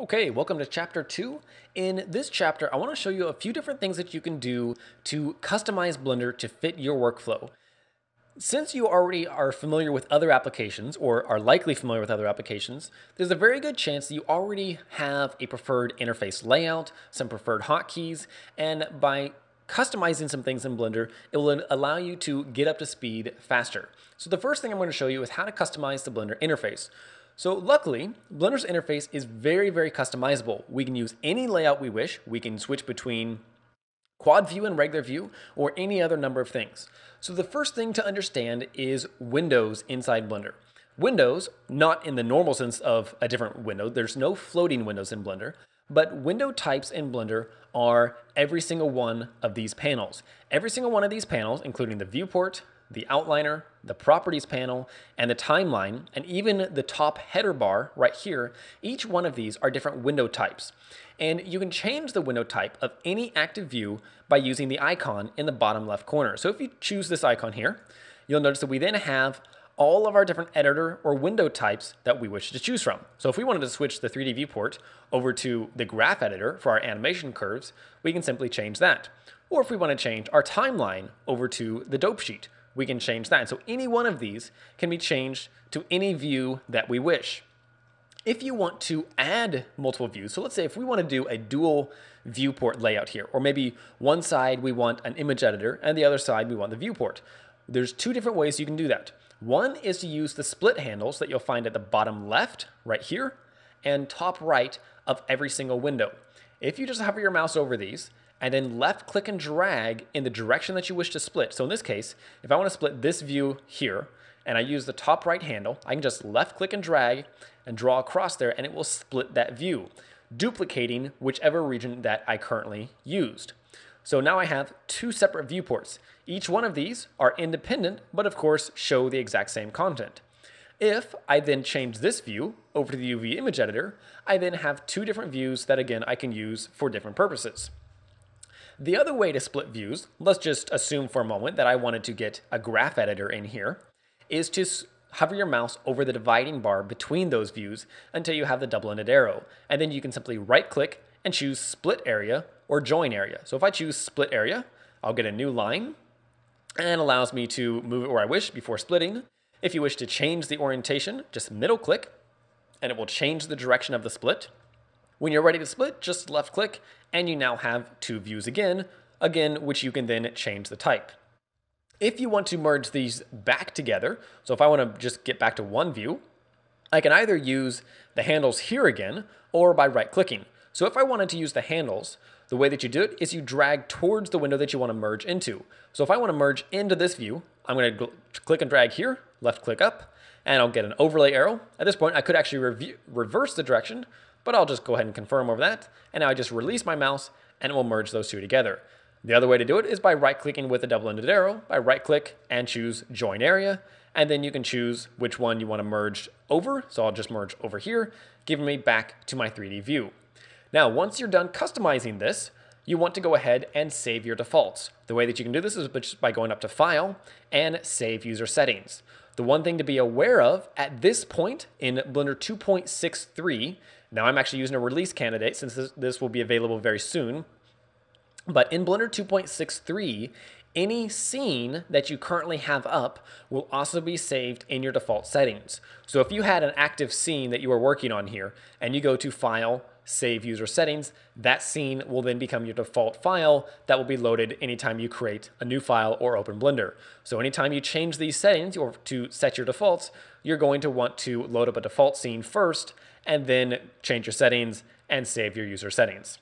Okay, welcome to chapter two. In this chapter, I want to show you a few different things that you can do to customize Blender to fit your workflow. Since you already are familiar with other applications or are likely familiar with other applications, there's a very good chance that you already have a preferred interface layout, some preferred hotkeys, and by customizing some things in Blender, it will allow you to get up to speed faster. So the first thing I'm going to show you is how to customize the Blender interface. So luckily, Blender's interface is very, very customizable. We can use any layout we wish. We can switch between quad view and regular view, or any other number of things. So the first thing to understand is windows inside Blender. Windows, not in the normal sense of a different window, there's no floating windows in Blender, but window types in Blender are every single one of these panels. Every single one of these panels, including the viewport, the outliner, the properties panel, and the timeline, and even the top header bar right here, each one of these are different window types. And you can change the window type of any active view by using the icon in the bottom left corner. So if you choose this icon here, you'll notice that we then have all of our different editor or window types that we wish to choose from. So if we wanted to switch the 3D viewport over to the graph editor for our animation curves, we can simply change that. Or if we want to change our timeline over to the dope sheet, we can change that. And So any one of these can be changed to any view that we wish. If you want to add multiple views, so let's say if we want to do a dual viewport layout here, or maybe one side we want an image editor and the other side we want the viewport. There's two different ways you can do that. One is to use the split handles that you'll find at the bottom left, right here, and top right of every single window. If you just hover your mouse over these, and then left click and drag in the direction that you wish to split. So in this case, if I want to split this view here, and I use the top right handle, I can just left click and drag and draw across there and it will split that view, duplicating whichever region that I currently used. So now I have two separate viewports. Each one of these are independent, but of course show the exact same content. If I then change this view over to the UV image editor, I then have two different views that again I can use for different purposes. The other way to split views, let's just assume for a moment that I wanted to get a graph editor in here, is to hover your mouse over the dividing bar between those views until you have the double-ended arrow. And then you can simply right click and choose split area or join area. So if I choose split area, I'll get a new line and allows me to move it where I wish before splitting. If you wish to change the orientation, just middle click and it will change the direction of the split. When you're ready to split, just left click and you now have two views again, again, which you can then change the type. If you want to merge these back together, so if I want to just get back to one view, I can either use the handles here again or by right clicking. So if I wanted to use the handles, the way that you do it is you drag towards the window that you want to merge into. So if I want to merge into this view, I'm going to click and drag here, left click up, and I'll get an overlay arrow. At this point, I could actually reverse the direction, but I'll just go ahead and confirm over that. And now I just release my mouse and it will merge those two together. The other way to do it is by right clicking with a double-ended arrow, by right click and choose join area. And then you can choose which one you want to merge over. So I'll just merge over here, giving me back to my 3D view. Now, once you're done customizing this, you want to go ahead and save your defaults. The way that you can do this is by going up to File and Save User Settings. The one thing to be aware of at this point in Blender 2.63 now I'm actually using a release candidate since this, this will be available very soon. But in Blender 2.63, any scene that you currently have up will also be saved in your default settings. So if you had an active scene that you were working on here and you go to File, Save User Settings, that scene will then become your default file that will be loaded anytime you create a new file or open Blender. So anytime you change these settings or to set your defaults, you're going to want to load up a default scene first and then change your settings and save your user settings.